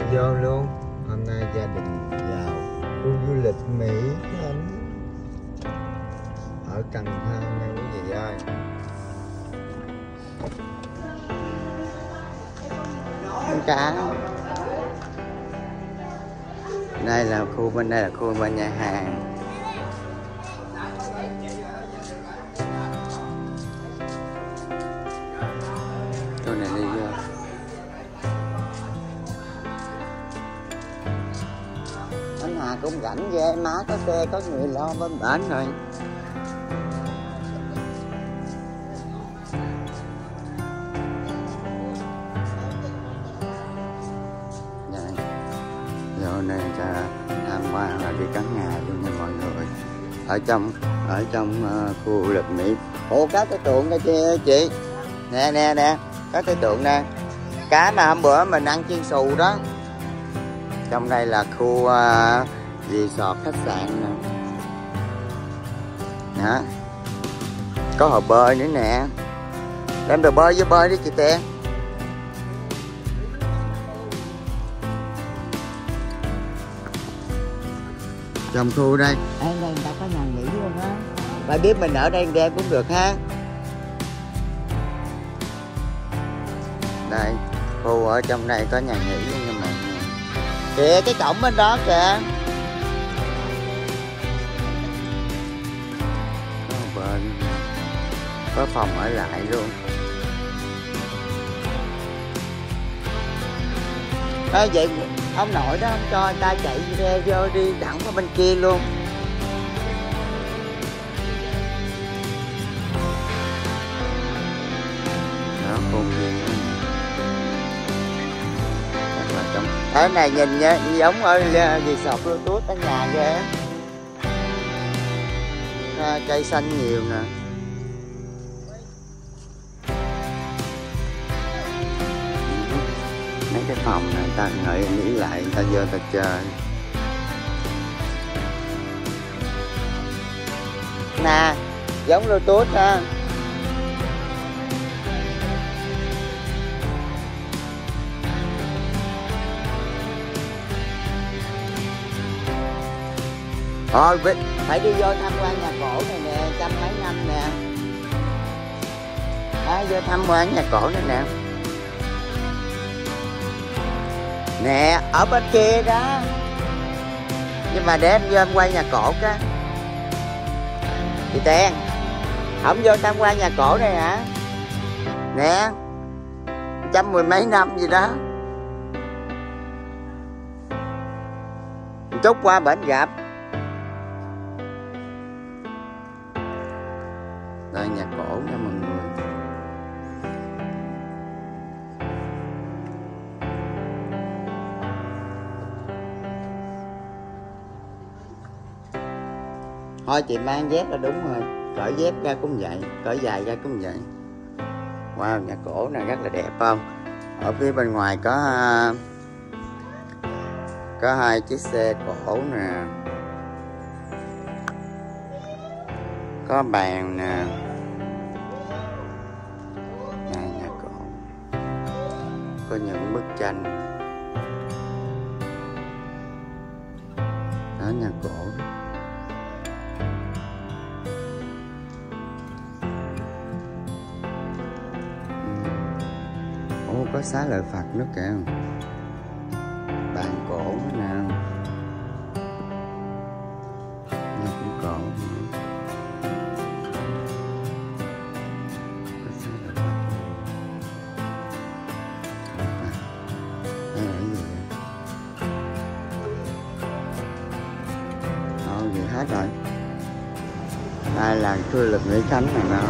vô luôn. Hôm nay gia đình vào khu du lịch mỹ khánh ở cần thơ nha quý vị ơi. Con cá. Đây là khu bên đây là khu bên nhà hàng. Cũng rảnh ghê má có xe có người lo bên bển rồi. Dạ. Đây. vô này cho tham quan là đi cắn ngà luôn nha mọi người. Ở trong ở trong uh, khu du lịch Mỹ. Ủa cá cái tượng đây chị chị. Nè nè nè cá cái tượng nè. Cá mà hôm bữa mình ăn chiên xù đó. Trong đây là khu uh, resort khách sạn nè. Đó. Có hồ bơi nữa nè. Đem đồ bơi vô bơi đi chị tiền trong khu đây. Ở đây người ta có nhà nghỉ luôn á. Bà biết mình ở đây đêm cũng được ha. Đây khu ở trong đây có nhà nghỉ mọi người kìa cái cổng bên đó kìa có phòng ở lại luôn. À, vậy ông nội đó không cho người ta chạy xe vô đi thẳng qua bên kia luôn. Đó công viên thế này nhìn nha, giống ở resort Bluetooth ở nhà ghê à, cây xanh nhiều nè. Mấy cái phòng này ta ngợi nghĩ lại ta vô ta chơi. Nè giống bluetooth ha. Thôi phải đi vô tham quan nhà cổ này nè trăm mấy năm nè. À, vô tham quan nhà cổ này nè. Nè, ở bên kia đó. Nhưng mà để em vô em quay nhà cổ cái. Chị Ten không vô tham quan nhà cổ này hả? Nè, trăm mười mấy năm gì đó. Chút qua bển gặp. Thôi, chị mang dép là đúng rồi. Cởi dép ra cũng vậy, cởi dài ra cũng vậy. Wow, nhà cổ này rất là đẹp không? Ở phía bên ngoài có à, có hai chiếc xe cổ nè. Có bàn nè. Này nhà cổ. Có những bức tranh. Đó, nhà cổ. Có xá lợi Phật nữa kìa. Bàn cổ nè. Nó cũng cổ nữa. Có xá lợi Phật gì vậy? Hết rồi. Đây là khu du lịch Mỹ Khánh này nó